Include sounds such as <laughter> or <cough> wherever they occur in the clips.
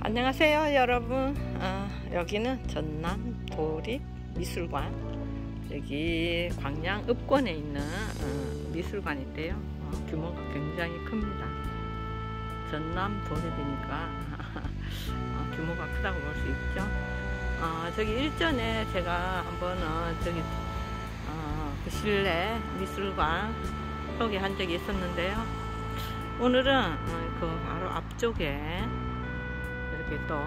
안녕하세요 여러분. 어, 여기는 전남 도립 미술관. 여기 광양 읍권에 있는 어, 미술관인데요. 어, 규모가 굉장히 큽니다. 전남 도립이니까 <laughs> 어, 규모가 크다고 볼 수 있죠. 어, 저기 일전에 제가 한번 어, 저기 그 실내 미술관 소개한 적이 있었는데요. 오늘은 그 바로 앞쪽에 이렇게 또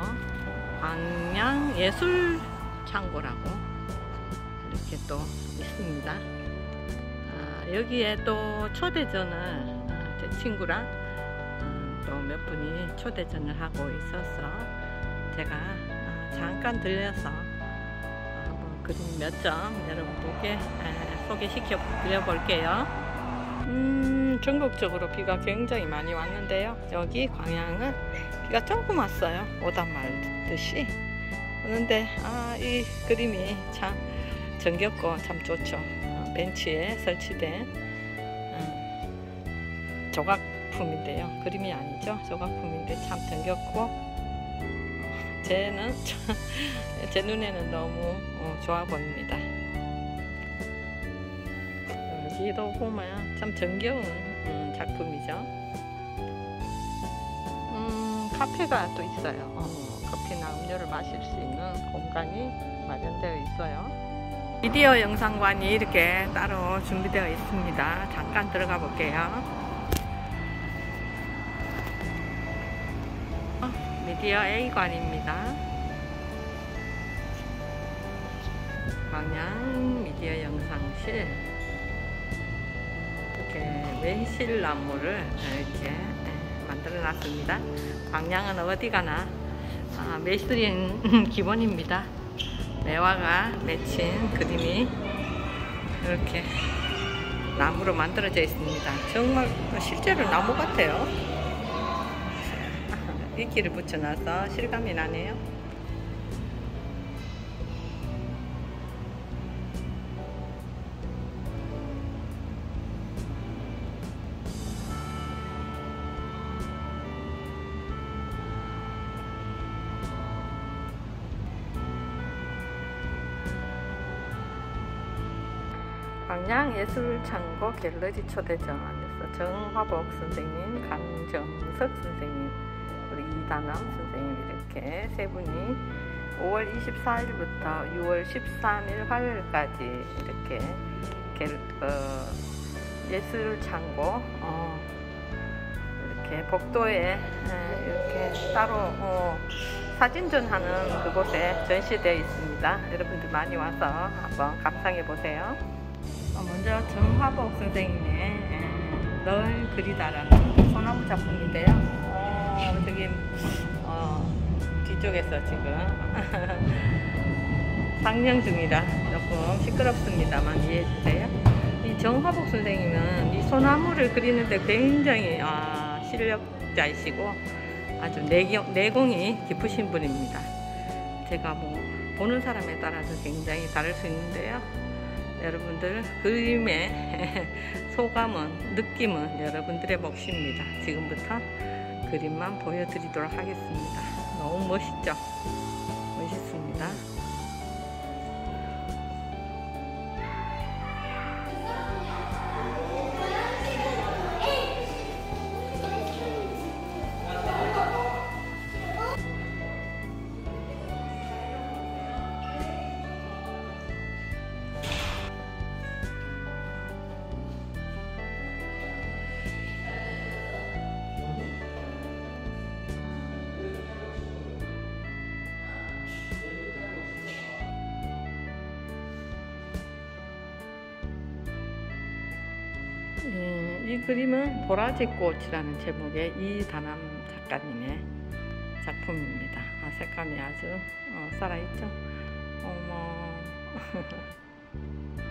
광양 예술 창고라고 이렇게 또 있습니다. 아, 여기에 또 초대전을 아, 제 친구랑 음, 또몇 분이 초대전을 하고 있어서 제가 아, 잠깐 들려서 한번 그림 몇 점 여러분들께 소개시켜 드려 볼게요. 음, 전국적으로 비가 굉장히 많이 왔는데요. 여기 광양은 비가 조금 왔어요. 오다 말듯이. 그런데 아, 이 그림이 참 정겹고 참 좋죠. 어, 벤치에 설치된 음, 조각품인데요. 그림이 아니죠. 조각품인데 참 정겹고 쟤는 <laughs> 제 눈에는 너무 어, 좋아 보입니다. 여기도 보면 참 정겨운 음, 작품이죠. 카페가 또 있어요. 어, 커피나 음료를 마실 수 있는 공간이 마련되어 있어요. 미디어 영상관이 이렇게 따로 준비되어 있습니다. 잠깐 들어가 볼게요. 어, 미디어 A관입니다. 광양 미디어 영상실 이렇게 맨실 나무를 이렇게 만들어 놨습니다. 광양은 어디 가나 아, 매실인 <laughs> 기본입니다. 매화가 맺힌 그림이 이렇게 나무로 만들어져 있습니다. 정말 실제로 나무 같아요. 이끼를 붙여놔서 실감이 나네요. 광양예술창고 갤러리 초대전 안에서 정화복 선생님, 강정석 선생님, 우리 이다남 선생님 이렇게 세 분이 5월 24일부터 6월 13일 화요일까지 이렇게 갤, 어, 예술창고 어, 이렇게 복도에 이렇게 따로 어, 사진전 하는 그곳에 전시되어 있습니다. 여러분들 많이 와서 한번 감상해 보세요. 어, 먼저 정화복 선생님의 널 그리다라는 소나무 작품인데요. 어, 저기 어, 뒤쪽에서 지금 <laughs> 상영 중이라 조금 시끄럽습니다만 이해해 주세요. 이 정화복 선생님은 이 소나무를 그리는데 굉장히 아, 실력자이시고 아주 내공, 내공이 깊으신 분입니다. 제가 뭐 보는 사람에 따라서 굉장히 다를 수 있는데요. 여러분들 그림의 <laughs> 소감은 느낌은 여러분들의 몫입니다. 지금부터 그림만 보여드리도록 하겠습니다. 너무 멋있죠? 예, 이 그림은 도라지꽃이라는 제목의 이다남 작가님의 작품입니다. 아, 색감이 아주 어, 살아있죠? 어머 <laughs>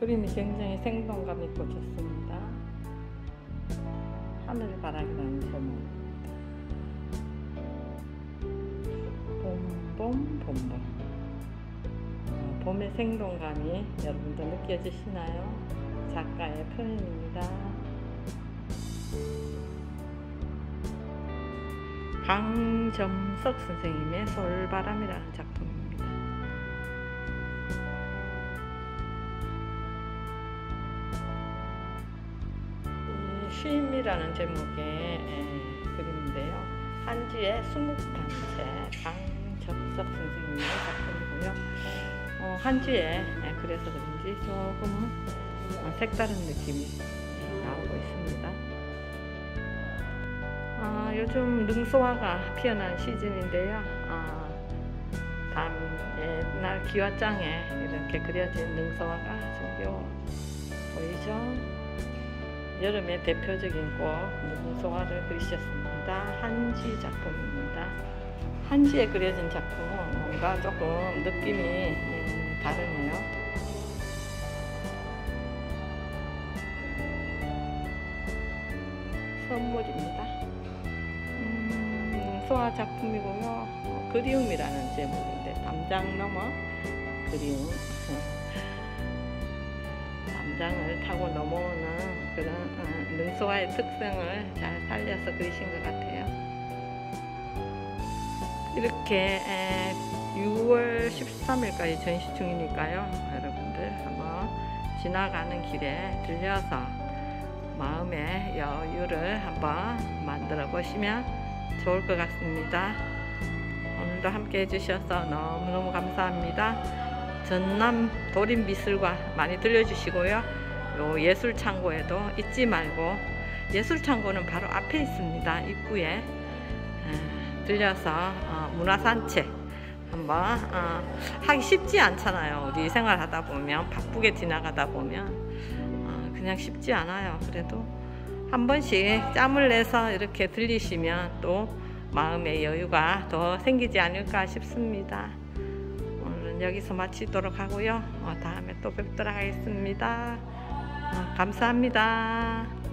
그림이 굉장히 생동감 있고 좋습니다. 하늘 바라기라는 제목입니다. 봄봄 봄봄 어, 봄의 생동감이 여러분도 느껴지시나요? 작가의 표현입니다. 강점석 선생님의 솔바람이라는 작품 쉼이라는 제목의 그림인데요. 한지의 수묵단체 강점석 선생님의 작품이고요. 어, 한지에 그래서 그런지 조금은 색다른 느낌이 나오고 있습니다. 아, 요즘 능소화가 피어난 시즌인데요. 아, 담 옛날 기와장에 이렇게 그려진 능소화가 정겨워 보이죠? 여름의 대표적인 꽃 능소화를 그리셨습니다. 한지 작품입니다. 한지에 그려진 작품은 뭔가 조금 느낌이 다르네요. 선물입니다. 음, 소화 작품이고요. 어, 그리움이라는 제목인데 담장 넘어 그리움. 담장을 타고 넘어오는 그런 어, 능소화의 특성을 잘 살려서 그리신 것 같아요. 이렇게 6월 13일까지 전시 중이니까요. 여러분들 한번 지나가는 길에 들려서 마음의 여유를 한번 만들어 보시면 좋을 것 같습니다. 오늘도 함께 해주셔서 너무너무 감사합니다. 전남 도림미술과 많이 들려주시고요. 요 예술창고에도 잊지 말고 예술창고는 바로 앞에 있습니다. 입구에 들려서 어, 문화산책 한번 어, 하기 쉽지 않잖아요. 우리 생활하다 보면 바쁘게 지나가다 보면 어, 그냥 쉽지 않아요. 그래도 한 번씩 짬을 내서 이렇게 들리시면 또 마음의 여유가 더 생기지 않을까 싶습니다. 여기서 마치도록 하고요. 다음에 또 뵙도록 하겠습니다. 감사합니다.